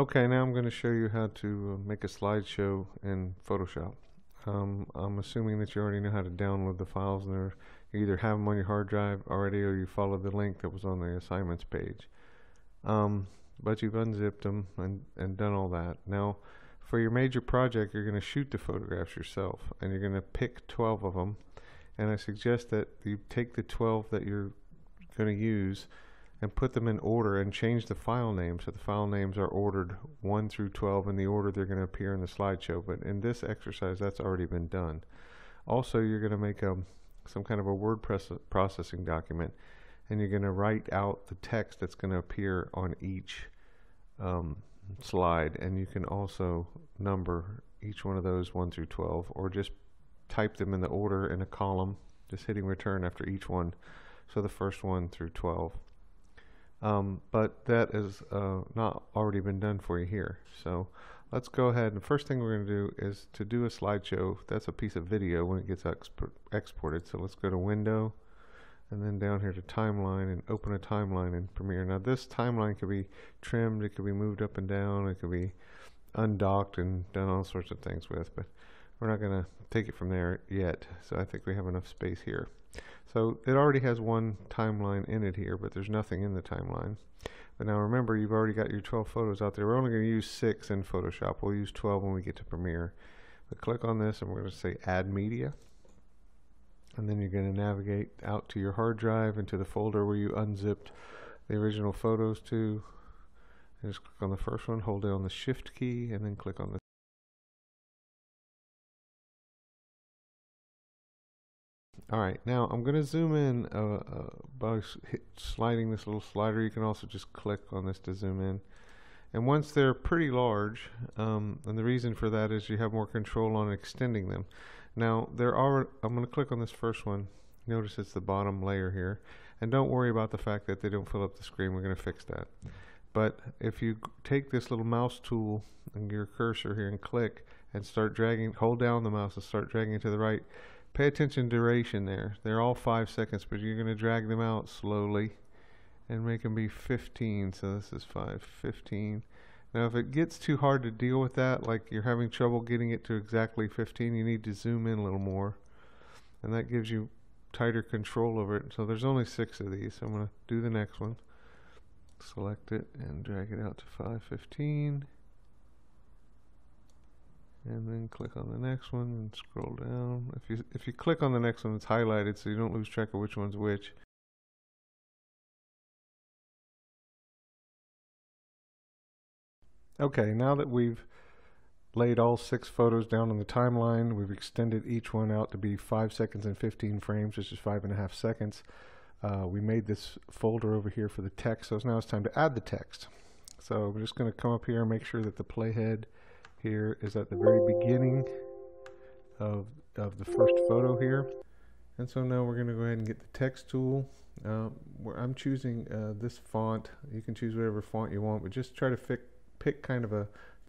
Okay, now I'm going to show you how to uh, make a slideshow in Photoshop. Um, I'm assuming that you already know how to download the files and you either have them on your hard drive already or you followed the link that was on the assignments page. Um, but you've unzipped them and, and done all that. Now, for your major project, you're going to shoot the photographs yourself and you're going to pick 12 of them. And I suggest that you take the 12 that you're going to use and put them in order and change the file names so the file names are ordered 1 through 12 in the order they're going to appear in the slideshow but in this exercise that's already been done. Also you're going to make a, um, some kind of a word processing document and you're going to write out the text that's going to appear on each um, slide. And you can also number each one of those 1 through 12 or just type them in the order in a column just hitting return after each one. So the first one through 12 um, but that is uh, not already been done for you here. So let's go ahead and first thing we're going to do is to do a slideshow. That's a piece of video when it gets exported. So let's go to Window and then down here to Timeline and open a timeline in Premiere. Now this timeline could be trimmed, it could be moved up and down, it could be undocked and done all sorts of things with, but we're not going to take it from there yet. So I think we have enough space here. So it already has one timeline in it here, but there's nothing in the timeline. But now remember, you've already got your 12 photos out there. We're only going to use 6 in Photoshop. We'll use 12 when we get to Premiere. But click on this and we're going to say Add Media. And then you're going to navigate out to your hard drive into the folder where you unzipped the original photos to. And just click on the first one, hold down the Shift key, and then click on the Alright, now I'm going to zoom in uh, uh, by sliding this little slider. You can also just click on this to zoom in. And once they're pretty large, um, and the reason for that is you have more control on extending them. Now, there are, I'm going to click on this first one. Notice it's the bottom layer here. And don't worry about the fact that they don't fill up the screen. We're going to fix that. But if you take this little mouse tool and your cursor here and click and start dragging, hold down the mouse and start dragging to the right, Pay attention duration there. They're all five seconds, but you're going to drag them out slowly and make them be 15. So this is 5, 15. Now if it gets too hard to deal with that, like you're having trouble getting it to exactly 15, you need to zoom in a little more. And that gives you tighter control over it. So there's only six of these. So I'm going to do the next one. Select it and drag it out to 515 and then click on the next one and scroll down. If you if you click on the next one, it's highlighted so you don't lose track of which one's which. Okay, now that we've laid all six photos down on the timeline, we've extended each one out to be 5 seconds and 15 frames, which is five and a half seconds. Uh, we made this folder over here for the text, so now it's time to add the text. So I'm just going to come up here and make sure that the playhead here is at the very beginning of, of the first photo here. And so now we're going to go ahead and get the text tool. Uh, where I'm choosing uh, this font. You can choose whatever font you want, but just try to pick, pick kind of a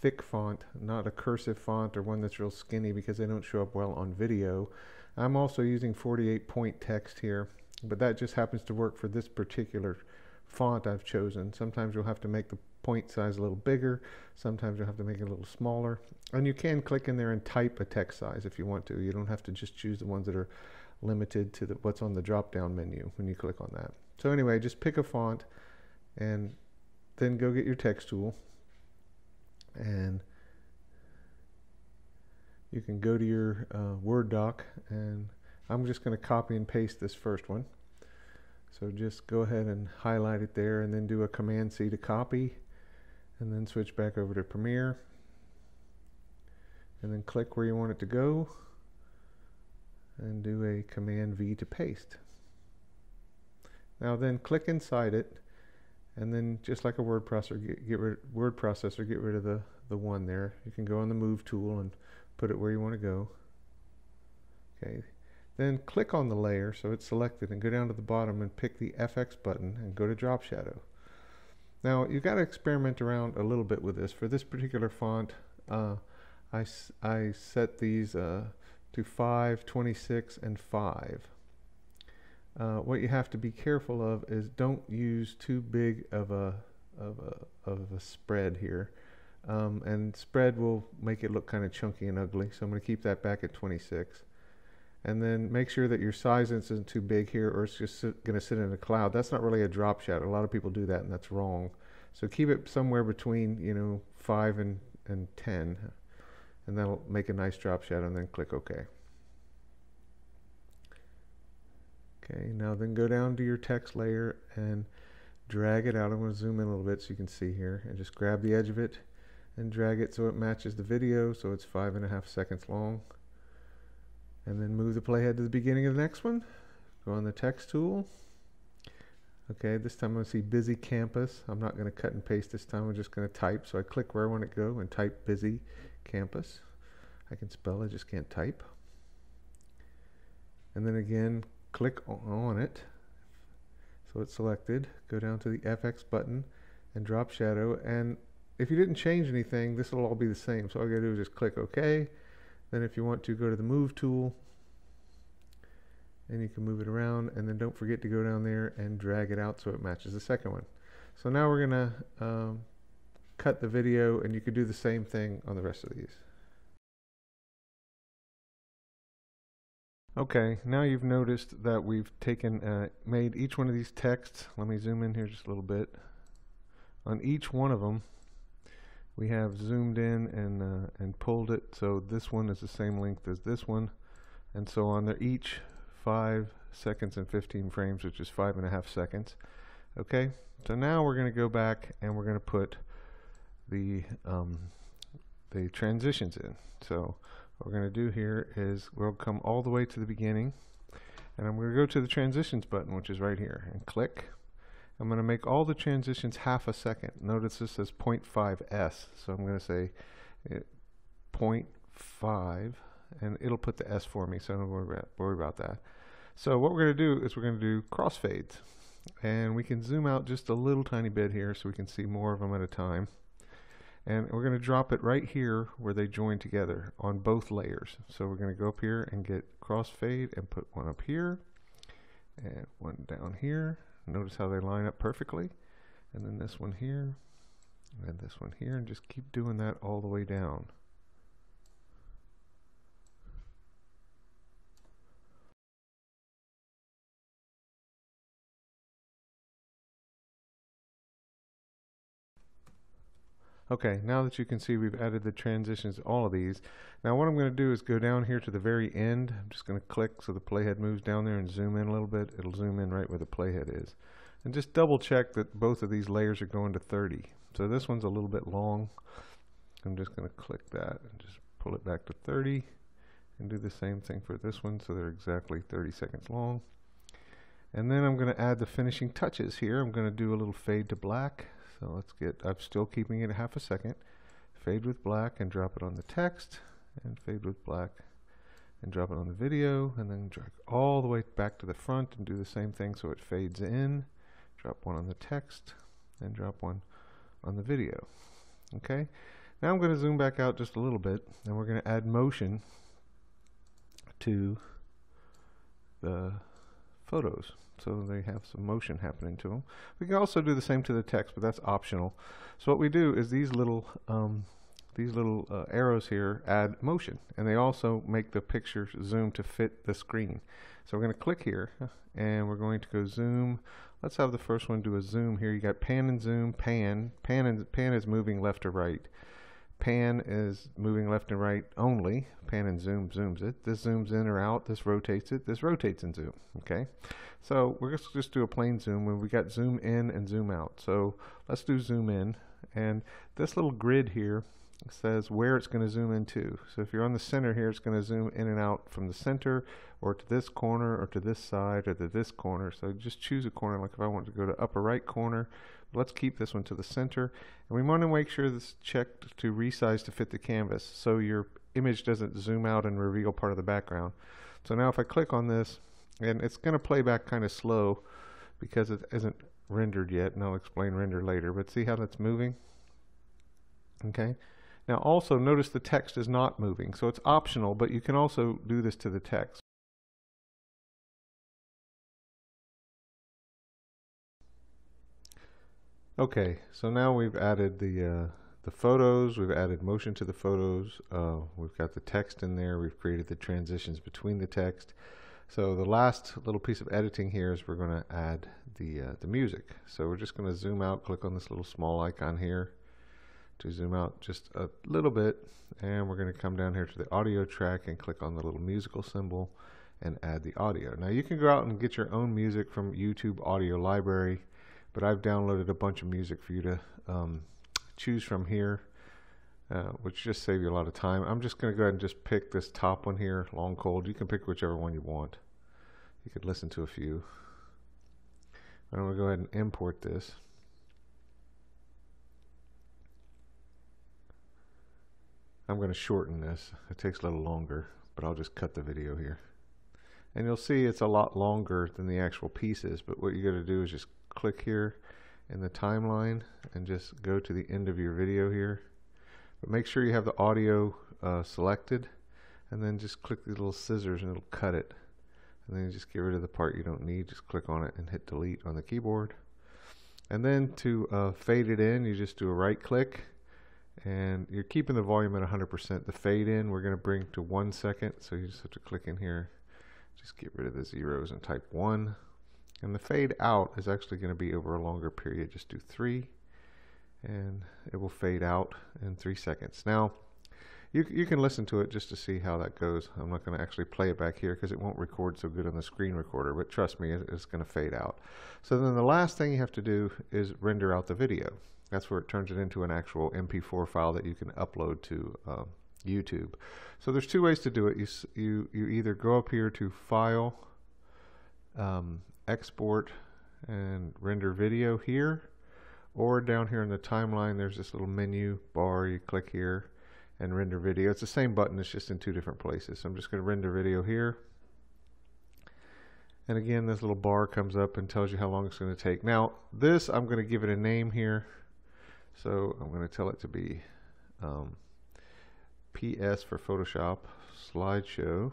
thick font, not a cursive font or one that's real skinny because they don't show up well on video. I'm also using 48 point text here, but that just happens to work for this particular font I've chosen. Sometimes you'll have to make the point size a little bigger. Sometimes you'll have to make it a little smaller. And you can click in there and type a text size if you want to. You don't have to just choose the ones that are limited to the, what's on the drop down menu when you click on that. So anyway, just pick a font and then go get your text tool and you can go to your uh, Word doc and I'm just going to copy and paste this first one. So just go ahead and highlight it there and then do a Command C to copy and then switch back over to Premiere and then click where you want it to go and do a Command V to paste. Now then click inside it and then just like a word processor get, get rid word processor get rid of the the one there. You can go on the move tool and put it where you want to go. Okay. Then click on the layer so it's selected and go down to the bottom and pick the FX button and go to drop shadow now you've got to experiment around a little bit with this. For this particular font, uh, I, I set these uh, to 5, 26, and 5. Uh, what you have to be careful of is don't use too big of a, of a, of a spread here. Um, and spread will make it look kind of chunky and ugly. So I'm going to keep that back at 26. And then make sure that your size isn't too big here or it's just going to sit in a cloud. That's not really a drop shadow. A lot of people do that and that's wrong. So keep it somewhere between, you know, 5 and, and 10. And that'll make a nice drop shadow and then click OK. Okay, now then go down to your text layer and drag it out. I'm going to zoom in a little bit so you can see here and just grab the edge of it and drag it so it matches the video so it's five and a half seconds long and then move the playhead to the beginning of the next one. Go on the text tool. Okay this time I'm going to see busy campus. I'm not going to cut and paste this time. I'm just going to type. So I click where I want to go and type busy campus. I can spell I just can't type. And then again click on it. So it's selected. Go down to the FX button and drop shadow. And if you didn't change anything, this will all be the same. So all you gotta do is just click OK. Then if you want to, go to the Move tool, and you can move it around. And then don't forget to go down there and drag it out so it matches the second one. So now we're gonna um, cut the video, and you could do the same thing on the rest of these. Okay, now you've noticed that we've taken, uh, made each one of these texts. Let me zoom in here just a little bit. On each one of them, we have zoomed in and uh, and pulled it. So this one is the same length as this one. And so on they're each five seconds and 15 frames which is five and a half seconds. Okay? So now we're going to go back and we're going to put the um, the transitions in. So what we're going to do here is we'll come all the way to the beginning. And I'm going to go to the transitions button which is right here and click I'm going to make all the transitions half a second. Notice this says 0.5s, so I'm going to say eh, 0.5, and it'll put the s for me, so don't worry about, worry about that. So what we're going to do is we're going to do crossfades, and we can zoom out just a little tiny bit here so we can see more of them at a time. And we're going to drop it right here where they join together on both layers. So we're going to go up here and get crossfade and put one up here and one down here Notice how they line up perfectly. And then this one here, and this one here, and just keep doing that all the way down. Okay, now that you can see we've added the transitions to all of these. Now what I'm going to do is go down here to the very end. I'm just going to click so the playhead moves down there and zoom in a little bit. It'll zoom in right where the playhead is. And just double check that both of these layers are going to 30. So this one's a little bit long. I'm just going to click that and just pull it back to 30 and do the same thing for this one so they're exactly 30 seconds long. And then I'm going to add the finishing touches here. I'm going to do a little fade to black. So let's get, I'm still keeping it a half a second. Fade with black and drop it on the text and fade with black and drop it on the video and then drag all the way back to the front and do the same thing so it fades in. Drop one on the text and drop one on the video. Okay. Now I'm going to zoom back out just a little bit and we're going to add motion to the photos so they have some motion happening to them. We can also do the same to the text, but that's optional. So what we do is these little um, these little uh, arrows here add motion, and they also make the picture zoom to fit the screen. So we're going to click here, and we're going to go zoom. Let's have the first one do a zoom here. You got pan and zoom, pan. Pan and pan is moving left to right. Pan is moving left and right only. Pan and zoom zooms it. This zooms in or out. This rotates it. This rotates and zoom. Okay. So we're just just do a plain zoom when we got zoom in and zoom out. So let's do zoom in. And this little grid here says where it's going to zoom into. So if you're on the center here, it's going to zoom in and out from the center or to this corner or to this side or to this corner. So just choose a corner. Like if I want to go to upper right corner, let's keep this one to the center. And we want to make sure this checked to resize to fit the canvas so your image doesn't zoom out and reveal part of the background. So now if I click on this, and it's going to play back kind of slow because it isn't rendered yet and I'll explain render later but see how that's moving okay now also notice the text is not moving so it's optional but you can also do this to the text okay so now we've added the uh, the photos, we've added motion to the photos, uh, we've got the text in there, we've created the transitions between the text. So the last little piece of editing here is we're going to add the, uh, the music. So we're just going to zoom out, click on this little small icon here to zoom out just a little bit and we're going to come down here to the audio track and click on the little musical symbol and add the audio. Now you can go out and get your own music from YouTube Audio Library but I've downloaded a bunch of music for you to um, choose from here, uh, which just save you a lot of time. I'm just going to go ahead and just pick this top one here, Long Cold. You can pick whichever one you want. You could listen to a few. I'm going to go ahead and import this. I'm going to shorten this. It takes a little longer, but I'll just cut the video here. And you'll see it's a lot longer than the actual pieces, but what you got to do is just click here in the timeline and just go to the end of your video here. But make sure you have the audio uh, selected and then just click the little scissors and it'll cut it. And then you just get rid of the part you don't need. Just click on it and hit delete on the keyboard. And then to uh, fade it in, you just do a right click and you're keeping the volume at 100%. The fade in, we're going to bring to one second. So you just have to click in here. Just get rid of the zeros and type one. And the fade out is actually going to be over a longer period. Just do three and it will fade out in three seconds. Now, you, you can listen to it just to see how that goes. I'm not going to actually play it back here because it won't record so good on the screen recorder, but trust me, it's going to fade out. So then the last thing you have to do is render out the video. That's where it turns it into an actual MP4 file that you can upload to uh, YouTube. So there's two ways to do it. You, you, you either go up here to File, um, export and render video here or down here in the timeline there's this little menu bar. You click here and render video. It's the same button it's just in two different places. So I'm just going to render video here. And again this little bar comes up and tells you how long it's going to take. Now this I'm going to give it a name here so I'm going to tell it to be um, PS for Photoshop slideshow.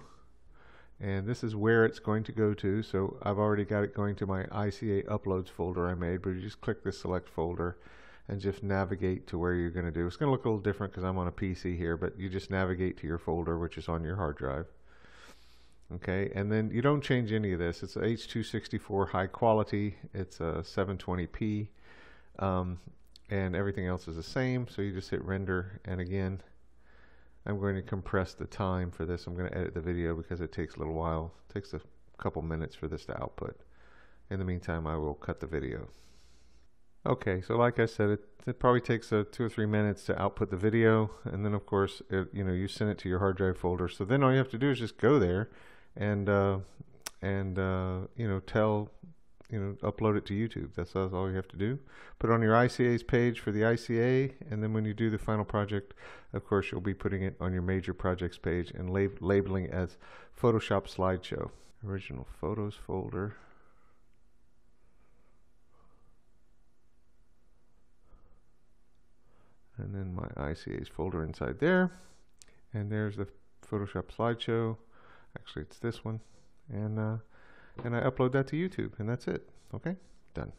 And this is where it's going to go to. So I've already got it going to my ICA uploads folder I made but you just click the select folder and just navigate to where you're going to do. It's going to look a little different because I'm on a PC here but you just navigate to your folder which is on your hard drive. Okay and then you don't change any of this. It's a H264 high quality. It's a 720p um, and everything else is the same so you just hit render and again I'm going to compress the time for this. I'm going to edit the video because it takes a little while. It takes a couple minutes for this to output. In the meantime, I will cut the video. Okay, so like I said, it, it probably takes uh, two or three minutes to output the video, and then of course, it, you know, you send it to your hard drive folder. So then all you have to do is just go there, and uh, and uh, you know, tell you know, upload it to YouTube. That's, that's all you have to do. Put it on your ICA's page for the ICA, and then when you do the final project, of course, you'll be putting it on your major projects page and lab labeling it as Photoshop Slideshow. Original Photos folder. And then my ICA's folder inside there. And there's the Photoshop Slideshow. Actually, it's this one. And uh, and I upload that to YouTube, and that's it. Okay, done.